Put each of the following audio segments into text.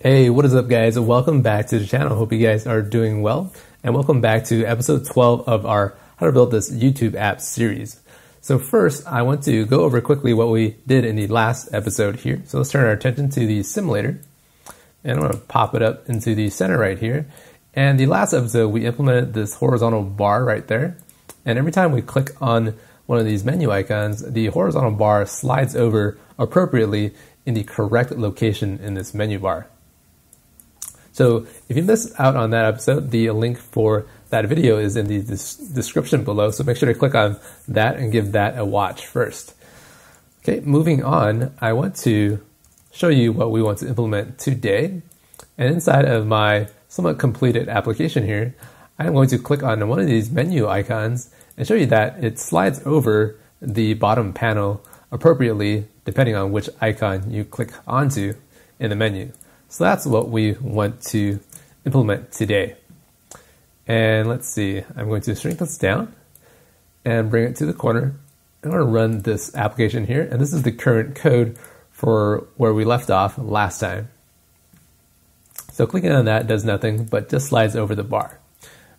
Hey, what is up guys? Welcome back to the channel. Hope you guys are doing well. And welcome back to episode 12 of our How to Build This YouTube App series. So first, I want to go over quickly what we did in the last episode here. So let's turn our attention to the simulator. And I'm going to pop it up into the center right here. And the last episode, we implemented this horizontal bar right there. And every time we click on one of these menu icons, the horizontal bar slides over appropriately in the correct location in this menu bar. So if you missed out on that episode, the link for that video is in the description below. So make sure to click on that and give that a watch first. Okay, moving on, I want to show you what we want to implement today. And inside of my somewhat completed application here, I'm going to click on one of these menu icons and show you that it slides over the bottom panel appropriately depending on which icon you click onto in the menu. So that's what we want to implement today. And let's see, I'm going to shrink this down and bring it to the corner. I'm going to run this application here, and this is the current code for where we left off last time. So clicking on that does nothing, but just slides over the bar.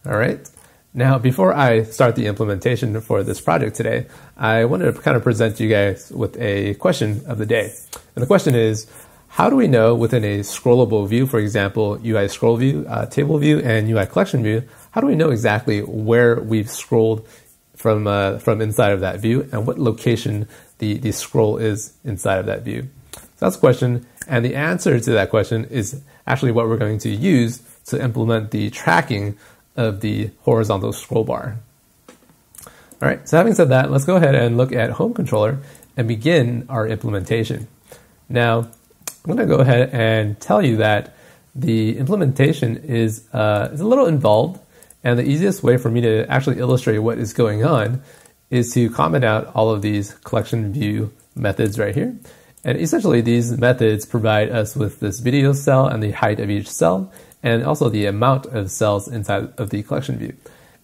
All right. Now, before I start the implementation for this project today, I wanted to kind of present you guys with a question of the day. And the question is, how do we know within a scrollable view, for example, UI scroll view, uh, table view, and UI collection view, how do we know exactly where we've scrolled from, uh, from inside of that view and what location the, the scroll is inside of that view? So that's the question. And the answer to that question is actually what we're going to use to implement the tracking of the horizontal scroll bar. All right, so having said that, let's go ahead and look at Home Controller and begin our implementation. Now, I'm going to go ahead and tell you that the implementation is, uh, is a little involved, and the easiest way for me to actually illustrate what is going on is to comment out all of these collection view methods right here. And essentially, these methods provide us with this video cell and the height of each cell, and also the amount of cells inside of the collection view.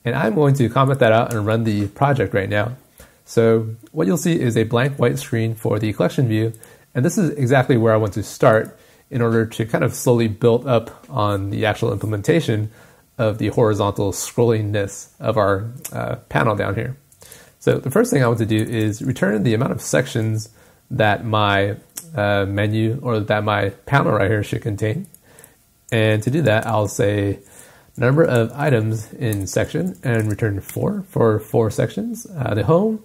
And I'm going to comment that out and run the project right now. So what you'll see is a blank white screen for the collection view. And this is exactly where I want to start in order to kind of slowly build up on the actual implementation of the horizontal scrollingness of our uh, panel down here. So the first thing I want to do is return the amount of sections that my uh, menu or that my panel right here should contain. And to do that, I'll say number of items in section and return four for four sections. Uh, the home,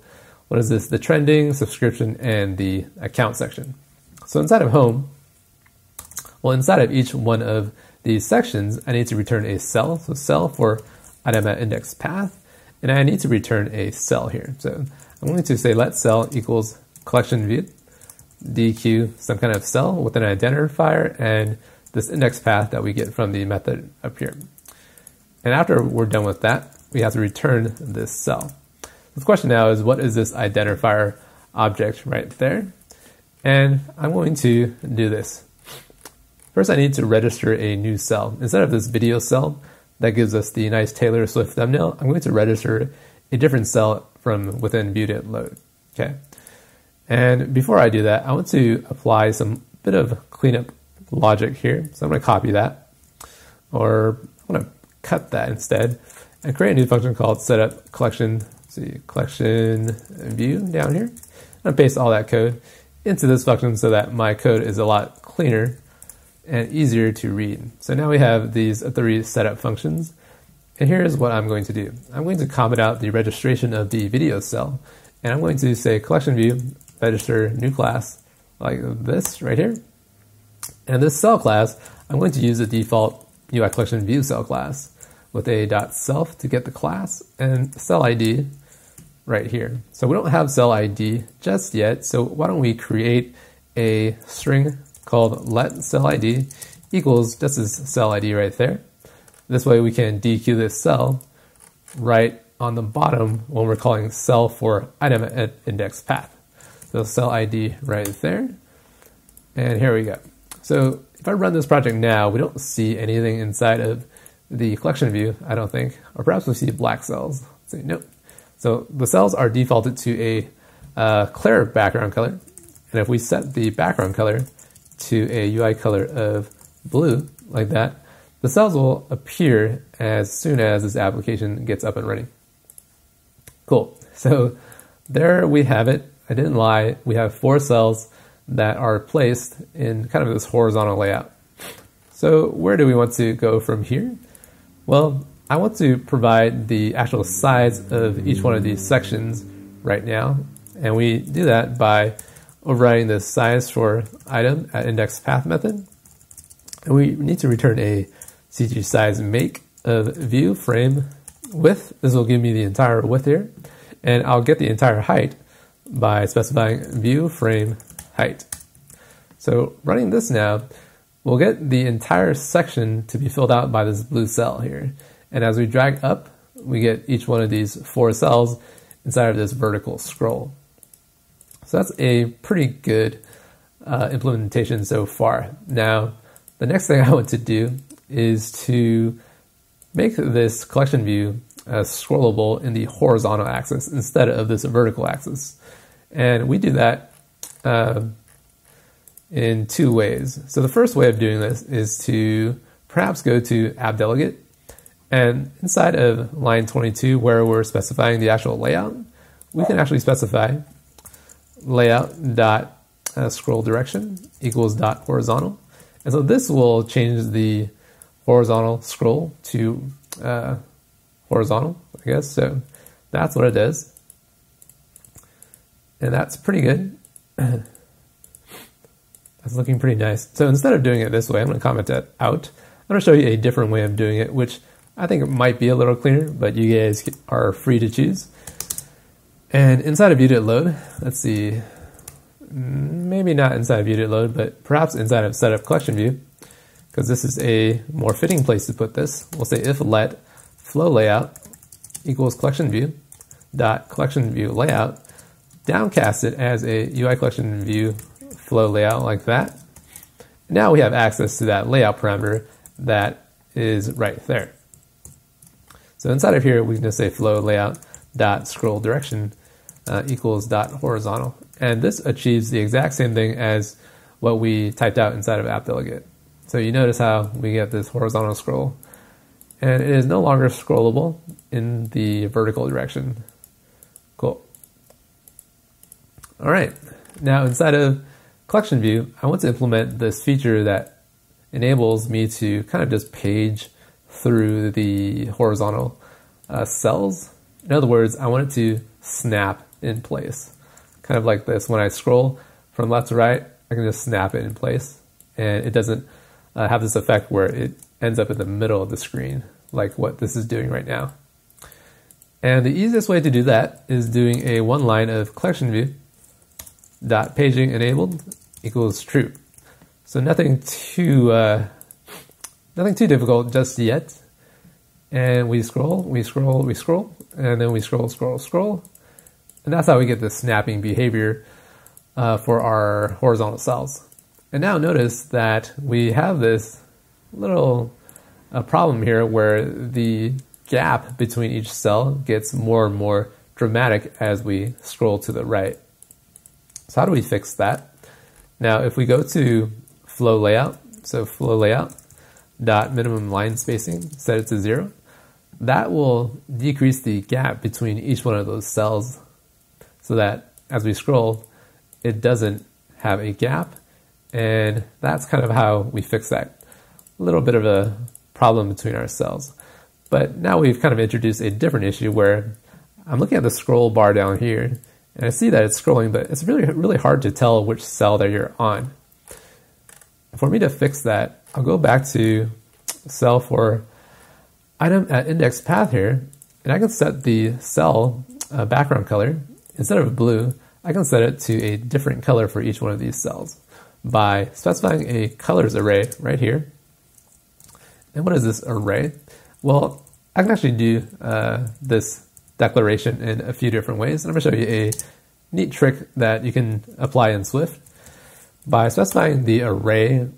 what is this? The trending, subscription, and the account section. So inside of home, well, inside of each one of these sections, I need to return a cell. So cell for item at index path, and I need to return a cell here. So I'm going to say let cell equals collection view, dequeue some kind of cell with an identifier and this index path that we get from the method up here. And after we're done with that, we have to return this cell. The question now is what is this identifier object right there? And I'm going to do this. First, I need to register a new cell. Instead of this video cell that gives us the nice Taylor Swift thumbnail, I'm going to register a different cell from within View.load. Okay. And before I do that, I want to apply some bit of cleanup logic here. So I'm going to copy that, or I'm going to cut that instead, and create a new function called setup collection. See collection view down here. I'm paste all that code into this function so that my code is a lot cleaner and easier to read. So now we have these three setup functions. And here's what I'm going to do. I'm going to comment out the registration of the video cell. And I'm going to say collection view, register new class, like this right here. And this cell class, I'm going to use the default UI collection view cell class with a dot self to get the class and cell ID right here. So we don't have cell ID just yet. So why don't we create a string called let cell ID equals just this cell ID right there. This way we can dequeue this cell right on the bottom when we're calling cell for item at index path. So cell ID right there. And here we go. So if I run this project now, we don't see anything inside of the collection view, I don't think. Or perhaps we see black cells. Let's see, nope. So the cells are defaulted to a uh, clear background color. And if we set the background color to a UI color of blue, like that, the cells will appear as soon as this application gets up and running. Cool. So there we have it. I didn't lie. We have four cells that are placed in kind of this horizontal layout. So where do we want to go from here? Well, I want to provide the actual size of each one of these sections right now. And we do that by overriding the size for item at index path method. And we need to return a CG size make of view frame width. This will give me the entire width here. And I'll get the entire height by specifying view frame height. So running this now, we'll get the entire section to be filled out by this blue cell here. And as we drag up, we get each one of these four cells inside of this vertical scroll. So that's a pretty good uh, implementation so far. Now, the next thing I want to do is to make this collection view uh, scrollable in the horizontal axis instead of this vertical axis. And we do that uh, in two ways. So the first way of doing this is to perhaps go to app delegate and inside of line 22 where we're specifying the actual layout, we can actually specify layout dot uh, scroll direction equals dot horizontal. And so this will change the horizontal scroll to uh, horizontal, I guess. So that's what it does. And that's pretty good. that's looking pretty nice. So instead of doing it this way, I'm going to comment that out. I'm going to show you a different way of doing it, which I think it might be a little cleaner, but you guys are free to choose. And inside of View.load, let's see, maybe not inside of View.load, but perhaps inside of setup collection view, because this is a more fitting place to put this. We'll say if let flow layout equals collection view dot collection view layout, downcast it as a UI collection view flow layout like that. Now we have access to that layout parameter that is right there. So inside of here, we can just say flow layout dot scroll direction uh, equals dot horizontal. And this achieves the exact same thing as what we typed out inside of app delegate. So you notice how we get this horizontal scroll. And it is no longer scrollable in the vertical direction. Cool. All right. Now inside of collection view, I want to implement this feature that enables me to kind of just page through the horizontal uh, cells. In other words, I want it to snap in place. Kind of like this. When I scroll from left to right, I can just snap it in place. And it doesn't uh, have this effect where it ends up in the middle of the screen, like what this is doing right now. And the easiest way to do that is doing a one line of collection view dot paging enabled equals true. So nothing too uh, nothing too difficult just yet. And we scroll, we scroll, we scroll, and then we scroll, scroll, scroll, and that's how we get the snapping behavior uh, for our horizontal cells. And now notice that we have this little uh, problem here where the gap between each cell gets more and more dramatic as we scroll to the right. So how do we fix that? Now, if we go to flow layout, so flow layout dot minimum line spacing, set it to zero, that will decrease the gap between each one of those cells so that as we scroll, it doesn't have a gap. And that's kind of how we fix that little bit of a problem between our cells. But now we've kind of introduced a different issue where I'm looking at the scroll bar down here and I see that it's scrolling, but it's really, really hard to tell which cell that you're on. For me to fix that, I'll go back to cell for item at index path here, and I can set the cell uh, background color Instead of blue, I can set it to a different color for each one of these cells by specifying a colors array right here. And what is this array? Well, I can actually do uh, this declaration in a few different ways. And I'm going to show you a neat trick that you can apply in Swift. By specifying the array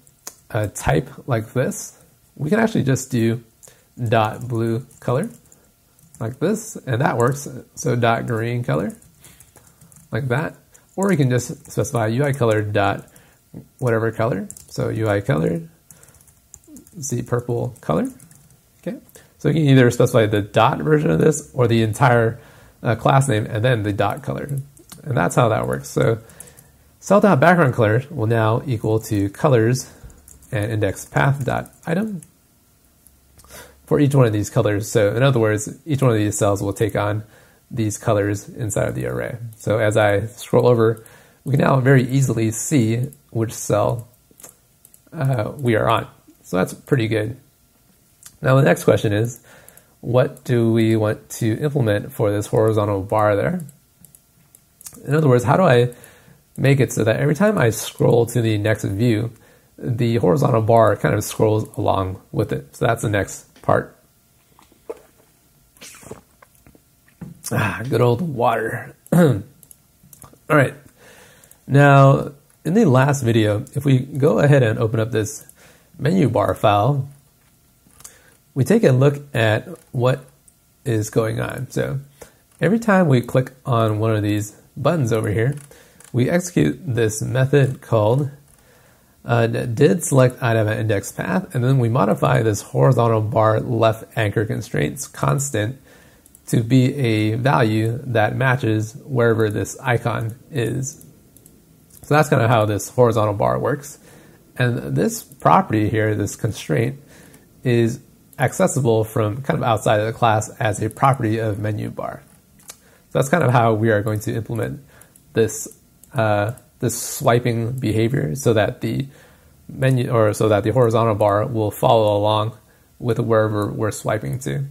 uh, type like this, we can actually just do dot blue color like this, and that works. So dot green color like that. Or we can just specify UI color dot whatever color. So UI color see purple color. Okay, so you can either specify the dot version of this or the entire uh, class name and then the dot color. And that's how that works. So cell dot background color will now equal to colors and index path dot item for each one of these colors. So in other words, each one of these cells will take on these colors inside of the array. So as I scroll over, we can now very easily see which cell uh, we are on. So that's pretty good. Now the next question is, what do we want to implement for this horizontal bar there? In other words, how do I make it so that every time I scroll to the next view, the horizontal bar kind of scrolls along with it. So that's the next part. Ah, good old water. All right. Now, in the last video, if we go ahead and open up this menu bar file, we take a look at what is going on. So every time we click on one of these buttons over here, we execute this method called uh, did select item at index path, and then we modify this horizontal bar left anchor constraints constant to be a value that matches wherever this icon is. So that's kind of how this horizontal bar works. And this property here, this constraint, is accessible from kind of outside of the class as a property of menu bar. So that's kind of how we are going to implement this uh, this swiping behavior so that the menu or so that the horizontal bar will follow along with wherever we're swiping to,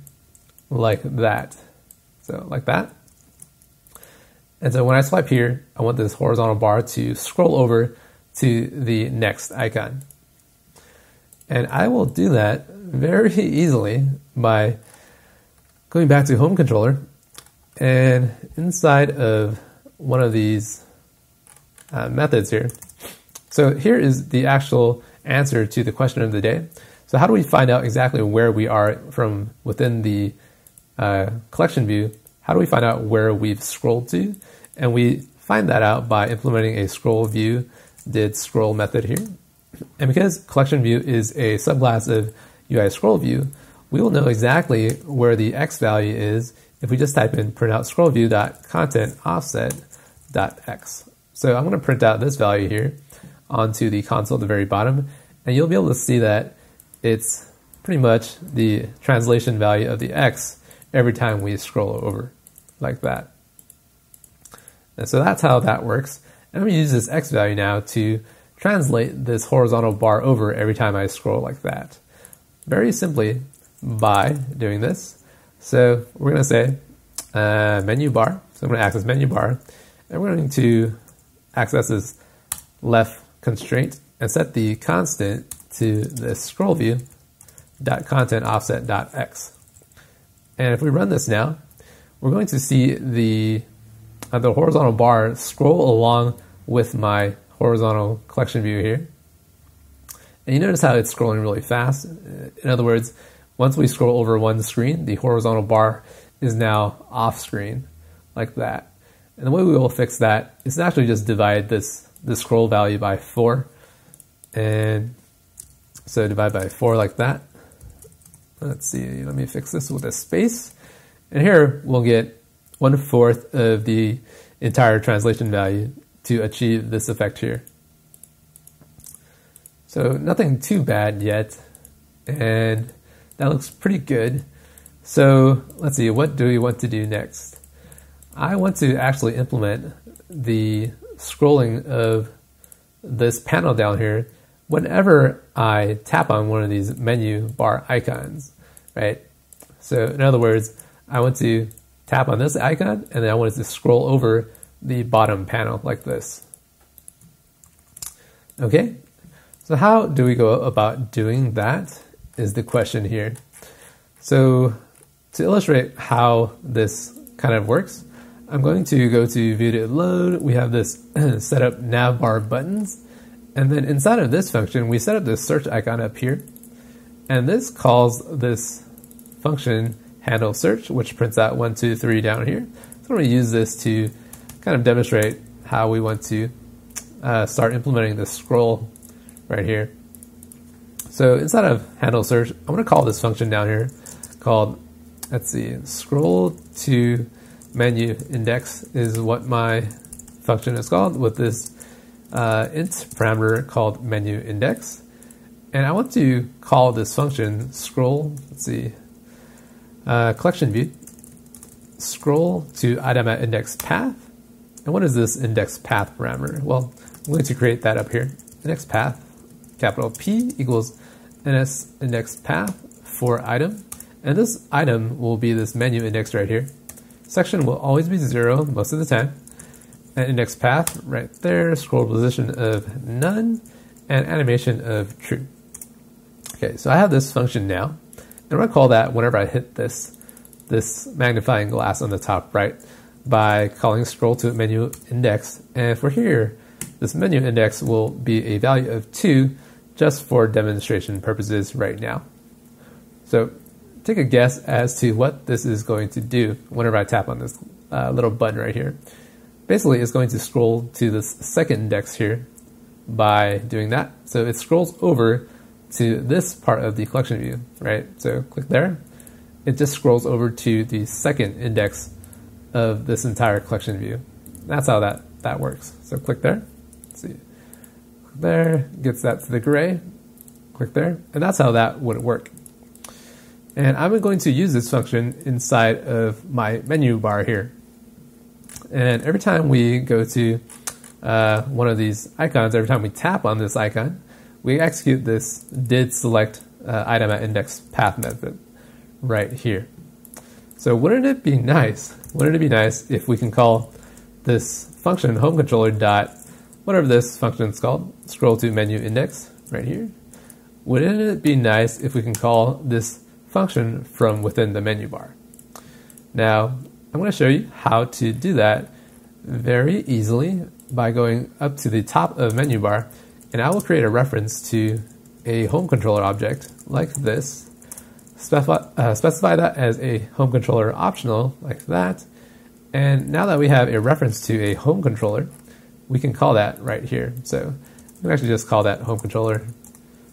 like that. So like that. And so when I swipe here, I want this horizontal bar to scroll over to the next icon. And I will do that very easily by going back to home controller and inside of one of these uh, methods here. So here is the actual answer to the question of the day. So how do we find out exactly where we are from within the uh, collection view? How do we find out where we've scrolled to? And we find that out by implementing a scroll view did scroll method here. And because collection view is a subclass of UI scroll view, we will know exactly where the x value is if we just type in printout scroll view dot content offset dot x. So I'm going to print out this value here onto the console at the very bottom, and you'll be able to see that it's pretty much the translation value of the x every time we scroll over like that. And so that's how that works. And I'm going to use this x value now to translate this horizontal bar over every time I scroll like that. Very simply by doing this. So we're going to say uh, menu bar. So I'm going to access menu bar. And we're going to access this left constraint and set the constant to the scroll view dot content offset dot x. And if we run this now, we're going to see the uh, the horizontal bar scroll along with my horizontal collection view here. And you notice how it's scrolling really fast. In other words, once we scroll over one screen, the horizontal bar is now off screen like that. And the way we will fix that is actually just divide this, the scroll value by 4. And so divide by 4 like that. Let's see, let me fix this with a space. And here we'll get one fourth of the entire translation value to achieve this effect here. So nothing too bad yet. And that looks pretty good. So let's see, what do we want to do next? I want to actually implement the scrolling of this panel down here whenever I tap on one of these menu bar icons, right? So in other words, I want to tap on this icon and then I want to scroll over the bottom panel like this. Okay, so how do we go about doing that is the question here. So to illustrate how this kind of works, I'm going to go to view to load. We have this set up navbar buttons. And then inside of this function, we set up this search icon up here. And this calls this function handle search, which prints out one, two, three down here. So I'm going to use this to kind of demonstrate how we want to uh, start implementing this scroll right here. So So inside of handle search, I'm going to call this function down here called, let's see, scroll to menu index is what my function is called with this uh, int parameter called menu index. And I want to call this function scroll, let's see, uh, collection view, scroll to item at index path. And what is this index path parameter? Well, I'm going to create that up here. Index path, capital P equals ns index path for item. And this item will be this menu index right here. Section will always be zero most of the time. And index path right there, scroll position of none, and animation of true. Okay, so I have this function now. And I'm to call that whenever I hit this, this magnifying glass on the top right by calling scroll to menu index. And for here, this menu index will be a value of 2 just for demonstration purposes right now. So take a guess as to what this is going to do whenever I tap on this uh, little button right here. Basically, it's going to scroll to this second index here by doing that. So it scrolls over to this part of the collection view, right? So click there. It just scrolls over to the second index of this entire collection view. That's how that, that works. So click there. Let's see. Click there, gets that to the gray. Click there. And that's how that would work. And I'm going to use this function inside of my menu bar here. And every time we go to uh, one of these icons, every time we tap on this icon, we execute this did select uh, item at index path method right here. So wouldn't it be nice, wouldn't it be nice if we can call this function home controller dot, whatever this function is called, scroll to menu index right here. Wouldn't it be nice if we can call this function from within the menu bar? Now, I'm going to show you how to do that very easily by going up to the top of menu bar and I will create a reference to a home controller object like this, specify, uh, specify that as a home controller optional like that, and now that we have a reference to a home controller, we can call that right here. So we can actually just call that home controller.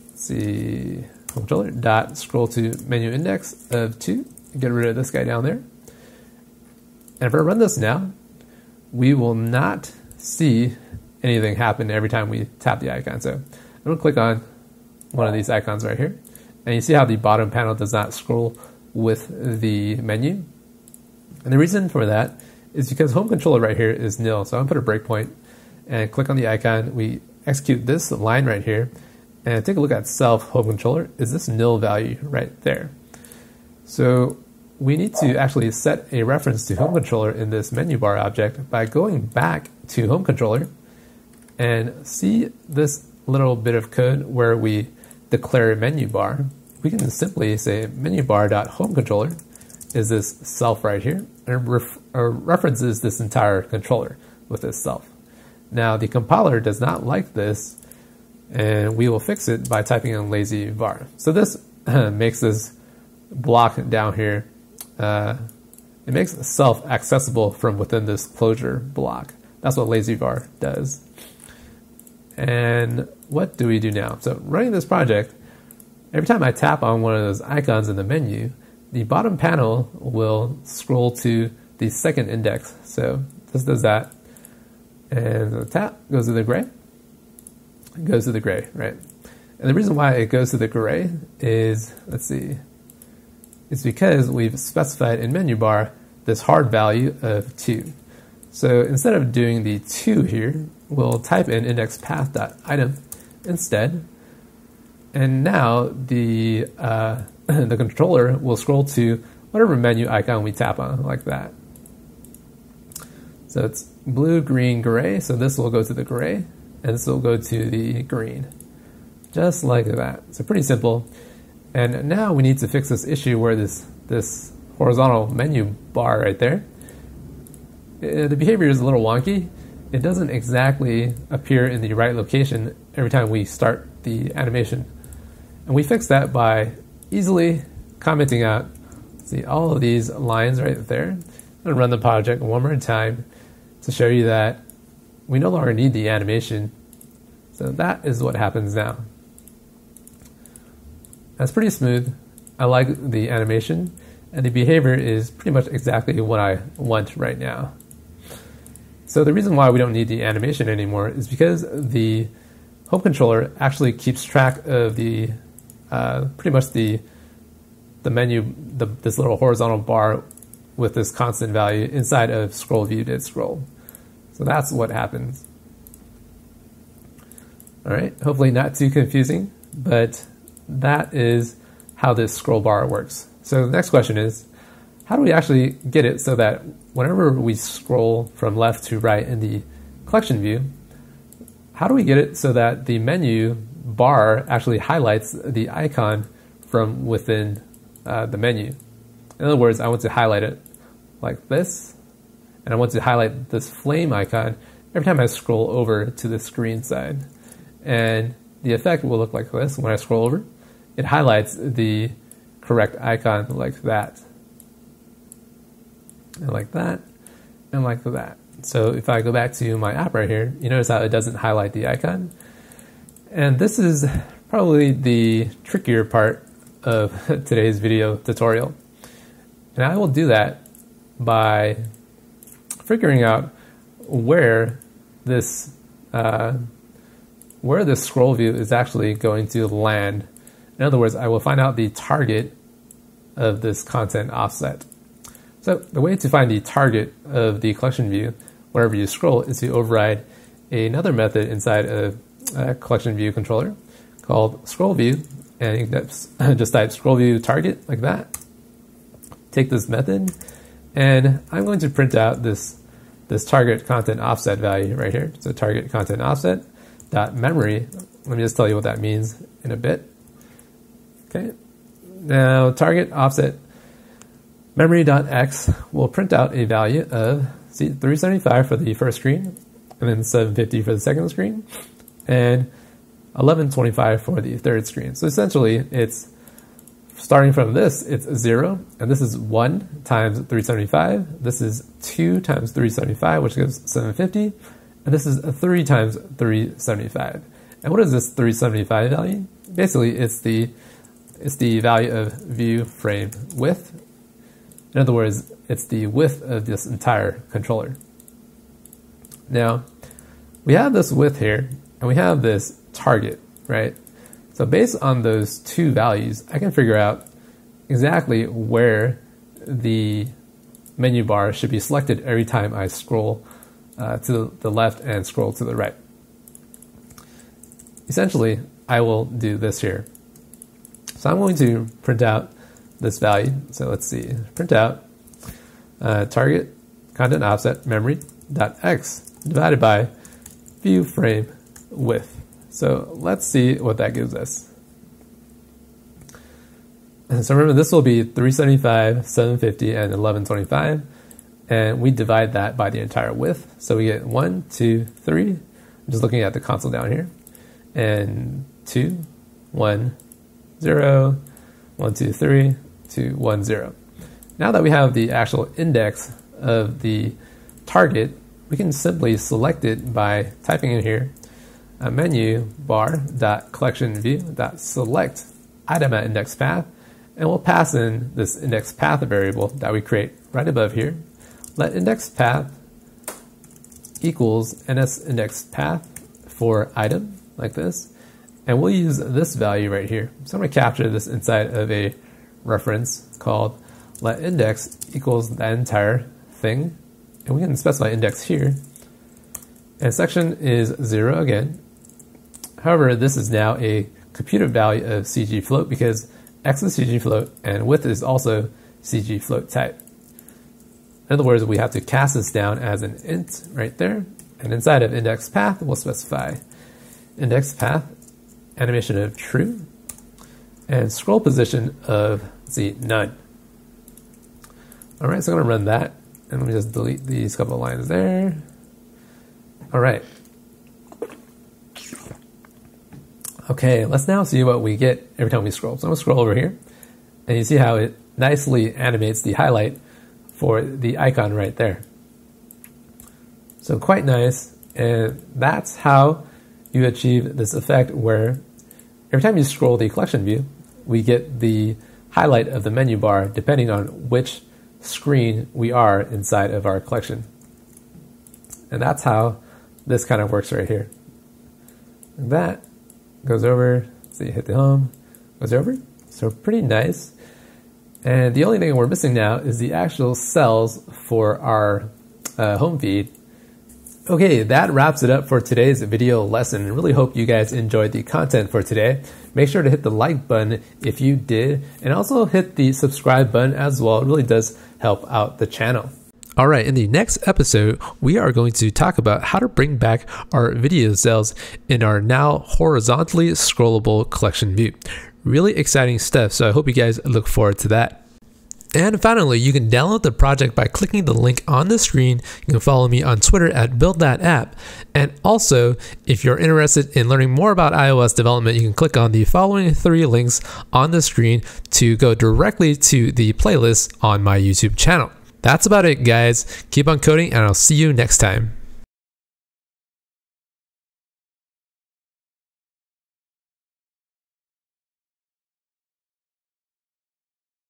Let's see, controller dot scroll to menu index of two. Get rid of this guy down there. And if I run this now, we will not see anything happen every time we tap the icon. So I'm to click on one of these icons right here. And you see how the bottom panel does not scroll with the menu. And the reason for that is because home controller right here is nil. So I'm to put a breakpoint and click on the icon. We execute this line right here and take a look at self home controller. Is this nil value right there? So we need to actually set a reference to home controller in this menu bar object by going back to home controller and see this little bit of code where we declare a menu bar, we can simply say menu bar dot home controller is this self right here, and ref uh, references this entire controller with this self. Now the compiler does not like this, and we will fix it by typing in lazy var. So this makes this block down here, uh, it makes self accessible from within this closure block. That's what lazy var does. And what do we do now? So running this project, every time I tap on one of those icons in the menu, the bottom panel will scroll to the second index. So this does that. And the tap goes to the gray. Goes to the gray, right? And the reason why it goes to the gray is, let's see, it's because we've specified in menu bar this hard value of 2. So instead of doing the 2 here, we'll type in index path.item instead. And now the, uh, the controller will scroll to whatever menu icon we tap on, like that. So it's blue, green, gray. So this will go to the gray, and this will go to the green. Just like that. So pretty simple. And now we need to fix this issue where this, this horizontal menu bar right there, uh, the behavior is a little wonky it doesn't exactly appear in the right location every time we start the animation. And we fix that by easily commenting out, see all of these lines right there. I'm to run the project one more time to show you that we no longer need the animation. So that is what happens now. That's pretty smooth. I like the animation, and the behavior is pretty much exactly what I want right now. So the reason why we don't need the animation anymore is because the home controller actually keeps track of the uh, pretty much the the menu, the, this little horizontal bar with this constant value inside of scroll view did scroll. So that's what happens. All right, hopefully not too confusing, but that is how this scroll bar works. So the next question is, how do we actually get it so that whenever we scroll from left to right in the collection view, how do we get it so that the menu bar actually highlights the icon from within uh, the menu? In other words, I want to highlight it like this, and I want to highlight this flame icon every time I scroll over to the screen side. And the effect will look like this when I scroll over. It highlights the correct icon like that. And like that, and like that. So if I go back to my app right here, you notice how it doesn't highlight the icon. And this is probably the trickier part of today's video tutorial. And I will do that by figuring out where this uh, where this scroll view is actually going to land. In other words, I will find out the target of this content offset. So the way to find the target of the collection view wherever you scroll is to override another method inside of a collection view controller called scroll view. And you can just type scroll view target like that. Take this method and I'm going to print out this, this target content offset value right here. So target content offset dot memory. Let me just tell you what that means in a bit. Okay. Now target offset memory dot x will print out a value of see 375 for the first screen, and then 750 for the second screen, and 1125 for the third screen. So essentially, it's starting from this, it's 0, and this is 1 times 375. This is 2 times 375, which gives 750, and this is 3 times 375. And what is this 375 value? Basically, it's the it's the value of view frame width. In other words, it's the width of this entire controller. Now, we have this width here, and we have this target, right? So based on those two values, I can figure out exactly where the menu bar should be selected every time I scroll uh, to the left and scroll to the right. Essentially, I will do this here. So I'm going to print out this value. So let's see, print out uh, target content offset memory dot x divided by view frame width. So let's see what that gives us. And so remember, this will be 375, 750, and 1125. And we divide that by the entire width. So we get 1, 2, 3. I'm just looking at the console down here. And 2, 1, 0, 1, 2, 3, 2, 1, 0. Now that we have the actual index of the target, we can simply select it by typing in here a menu bar dot collection view dot select item at index path, and we'll pass in this index path variable that we create right above here. Let index path equals ns index path for item like this, and we'll use this value right here. So I'm going to capture this inside of a reference called let index equals the entire thing, and we can specify index here. And section is zero again, However, this is now a computed value of CG float because x is CG float and width is also CG float type. In other words, we have to cast this down as an int right there. And inside of index path, we'll specify index path animation of true and scroll position of, see, none. All right, so I'm gonna run that and let me just delete these couple of lines there. All right, Okay, let's now see what we get every time we scroll. So I'm gonna scroll over here, and you see how it nicely animates the highlight for the icon right there. So quite nice, and that's how you achieve this effect where every time you scroll the collection view, we get the highlight of the menu bar depending on which screen we are inside of our collection. And that's how this kind of works right here. that goes over, so you hit the home, goes over. So pretty nice. And the only thing we're missing now is the actual cells for our uh, home feed. Okay, that wraps it up for today's video lesson. I really hope you guys enjoyed the content for today. Make sure to hit the like button if you did, and also hit the subscribe button as well. It really does help out the channel. All right, in the next episode, we are going to talk about how to bring back our video cells in our now horizontally scrollable collection view. Really exciting stuff, so I hope you guys look forward to that. And finally, you can download the project by clicking the link on the screen. You can follow me on Twitter at Build That App. And also, if you're interested in learning more about iOS development, you can click on the following three links on the screen to go directly to the playlist on my YouTube channel. That's about it, guys. Keep on coding, and I'll see you next time.